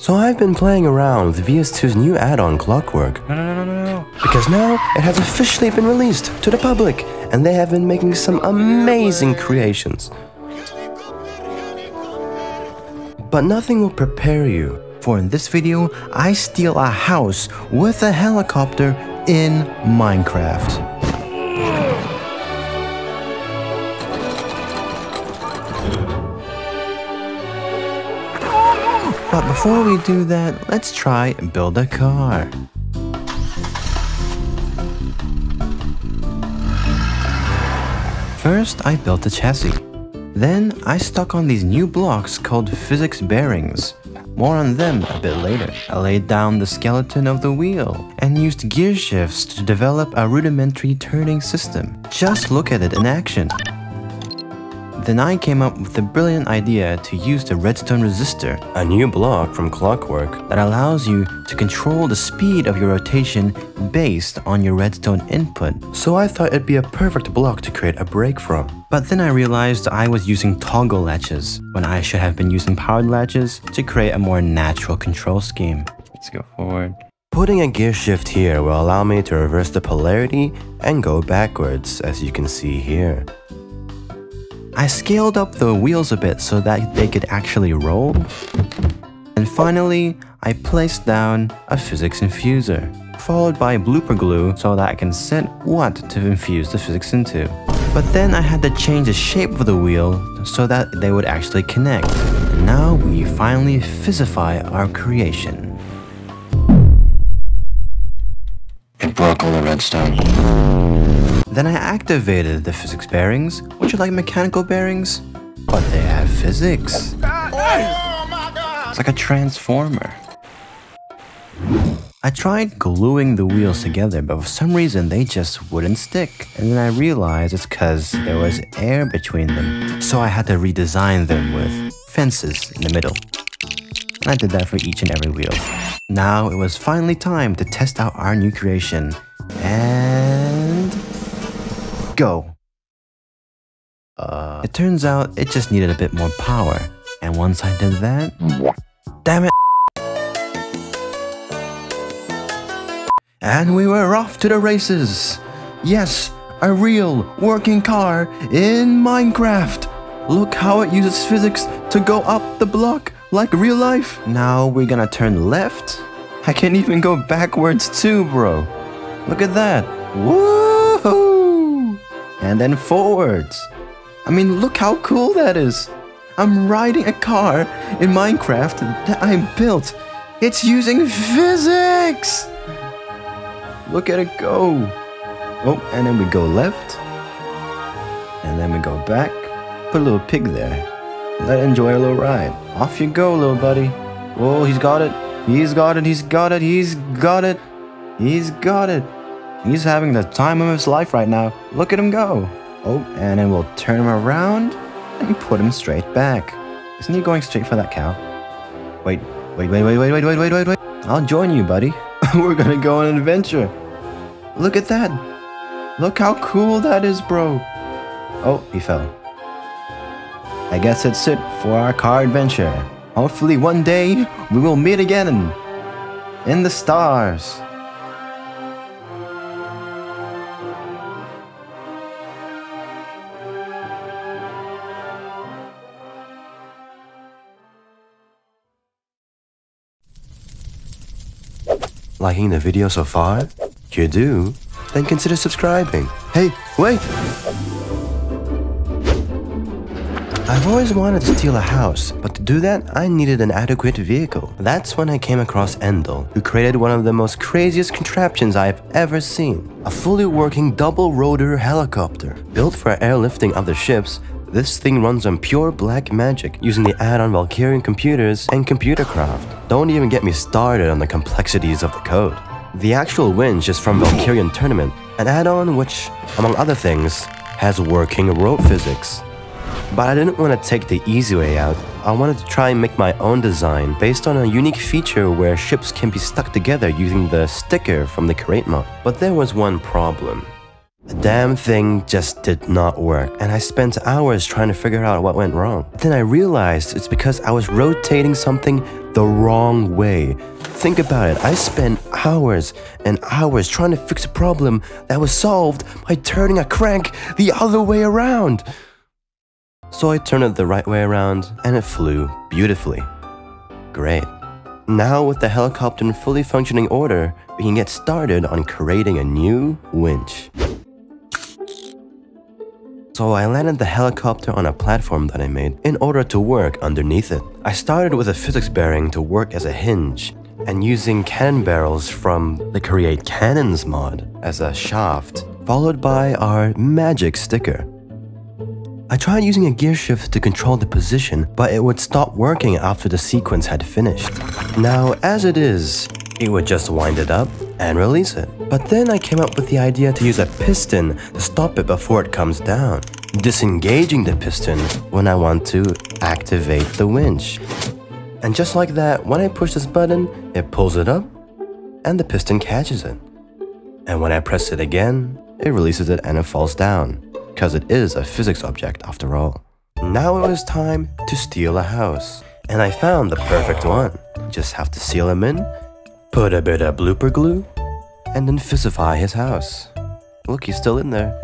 So I've been playing around with VS2's new add-on Clockwork. No, no, no, no, no. Because now it has officially been released to the public and they have been making some amazing creations. But nothing will prepare you. For in this video, I steal a house with a helicopter in Minecraft. But before we do that, let's try and build a car. First, I built a chassis. Then, I stuck on these new blocks called physics bearings. More on them a bit later. I laid down the skeleton of the wheel and used gear shifts to develop a rudimentary turning system. Just look at it in action. Then I came up with the brilliant idea to use the redstone resistor, A new block from Clockwork. that allows you to control the speed of your rotation based on your redstone input. So I thought it'd be a perfect block to create a brake from. But then I realized I was using toggle latches when I should have been using powered latches to create a more natural control scheme. Let's go forward. Putting a gear shift here will allow me to reverse the polarity and go backwards, as you can see here. I scaled up the wheels a bit so that they could actually roll. And finally, I placed down a physics infuser, followed by blooper glue so that I can set what to infuse the physics into. But then I had to change the shape of the wheel so that they would actually connect. And now we finally physify our creation. It broke all the redstone. Then I activated the physics bearings, which are like mechanical bearings, but they have physics. It's like a transformer. I tried gluing the wheels together, but for some reason they just wouldn't stick. And then I realized it's because there was air between them. So I had to redesign them with fences in the middle. And I did that for each and every wheel. Now it was finally time to test out our new creation. And go. Uh, it turns out it just needed a bit more power. And once I did that, damn it. And we were off to the races. Yes, a real working car in Minecraft. Look how it uses physics to go up the block like real life. Now we're gonna turn left. I can't even go backwards too, bro. Look at that. Woohoo! And then forwards. I mean, look how cool that is. I'm riding a car in Minecraft that I built. It's using physics! Look at it go. Oh, and then we go left. And then we go back. Put a little pig there. Let it enjoy a little ride. Off you go, little buddy. Oh, he's got it. He's got it. He's got it. He's got it. He's got it. He's having the time of his life right now. Look at him go. Oh, and then we'll turn him around and put him straight back. Isn't he going straight for that cow? Wait, wait, wait, wait, wait, wait, wait, wait, wait, wait. I'll join you, buddy. We're gonna go on an adventure. Look at that. Look how cool that is, bro. Oh, he fell. I guess that's it for our car adventure. Hopefully one day we will meet again in the stars. Liking the video so far? You do? Then consider subscribing. Hey, wait! I've always wanted to steal a house, but to do that, I needed an adequate vehicle. That's when I came across Endel, who created one of the most craziest contraptions I've ever seen. A fully working double rotor helicopter. Built for airlifting other ships, this thing runs on pure black magic, using the add-on Valkyrien Computers and Computercraft. Don't even get me started on the complexities of the code. The actual winch is from Valkyrien Tournament, an add-on which, among other things, has working rope physics. But I didn't want to take the easy way out. I wanted to try and make my own design based on a unique feature where ships can be stuck together using the sticker from the Create mod. But there was one problem. The damn thing just did not work, and I spent hours trying to figure out what went wrong. Then I realized it's because I was rotating something the wrong way. Think about it, I spent hours and hours trying to fix a problem that was solved by turning a crank the other way around. So I turned it the right way around, and it flew beautifully. Great. Now, with the helicopter in fully functioning order, we can get started on creating a new winch. So I landed the helicopter on a platform that I made in order to work underneath it. I started with a physics bearing to work as a hinge and using cannon barrels from the Create Cannons mod as a shaft, followed by our magic sticker. I tried using a gear shift to control the position, but it would stop working after the sequence had finished. Now, as it is, it would just wind it up and release it. But then I came up with the idea to use a piston to stop it before it comes down, disengaging the piston when I want to activate the winch. And just like that, when I push this button, it pulls it up and the piston catches it. And when I press it again, it releases it and it falls down because it is a physics object after all. Now it was time to steal a house. And I found the perfect one. Just have to seal him in, put a bit of blooper glue, and then physify his house. Look, he's still in there.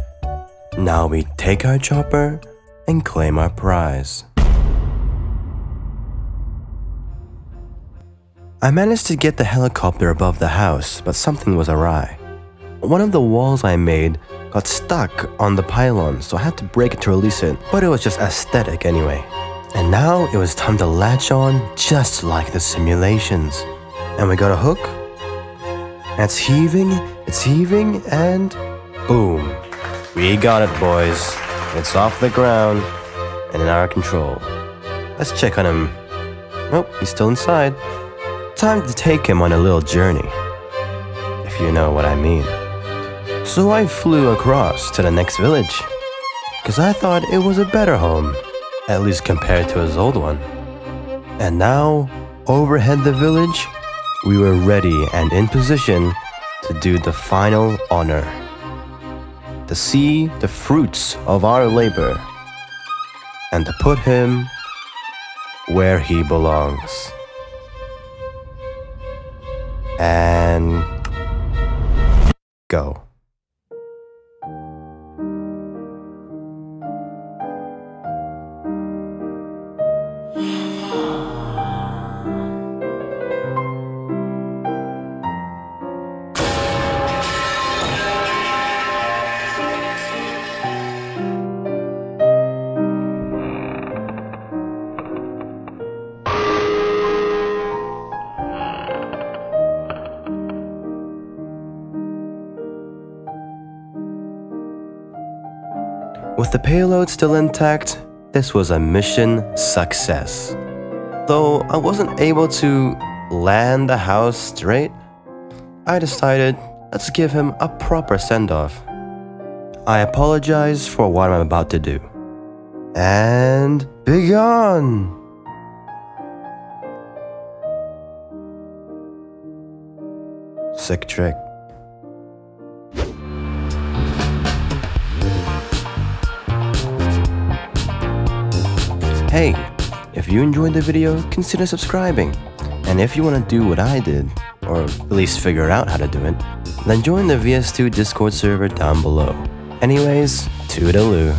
Now we take our chopper and claim our prize. I managed to get the helicopter above the house, but something was awry. One of the walls I made got stuck on the pylon, so I had to break it to release it, but it was just aesthetic anyway. And now it was time to latch on just like the simulations. And we got a hook, and it's heaving, it's heaving, and boom. We got it, boys. It's off the ground and in our control. Let's check on him. Nope, he's still inside. Time to take him on a little journey. If you know what I mean. So I flew across to the next village. Because I thought it was a better home, at least compared to his old one. And now, overhead the village, we were ready and in position to do the final honor. To see the fruits of our labor and to put him where he belongs. And go. With the payload still intact, this was a mission success. Though I wasn't able to land the house straight, I decided let's give him a proper send off. I apologize for what I'm about to do. And begone! Sick trick. Hey, if you enjoyed the video, consider subscribing. And if you want to do what I did, or at least figure out how to do it, then join the VS2 Discord server down below. Anyways, toodaloo.